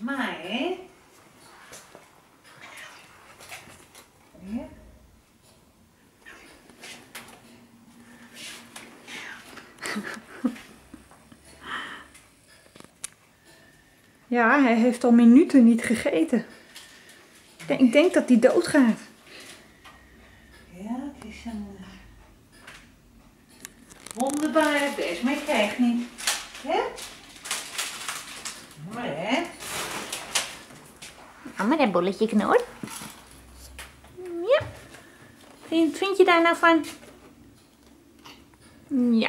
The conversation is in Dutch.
Maar, hè? Ja. Hij heeft al minuten niet gegeten. Ik denk, ik denk dat hij doodgaat. Ja, het is een beest, maar ik krijg niet. Maar dat bolletje knor. Ja. Vind, vind je daar nou van? Ja.